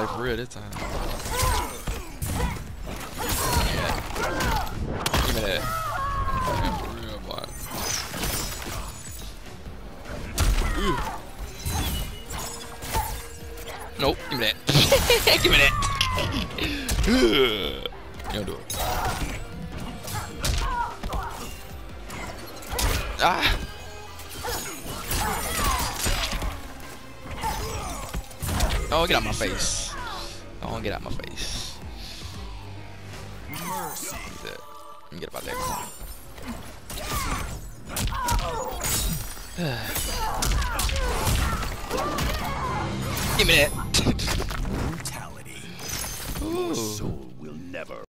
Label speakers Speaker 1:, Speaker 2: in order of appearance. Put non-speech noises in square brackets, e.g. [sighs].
Speaker 1: Like for real this time. Yeah. Give me that. For real, boy. Ooh. Nope, give me that. [laughs] give me that. [sighs] don't do it. Ah! Oh, get out my face. Oh, get out my face.
Speaker 2: Mercy.
Speaker 1: Let me get about that [sighs] Give me that.
Speaker 2: Brutality.
Speaker 1: Ooh.
Speaker 2: Soul will never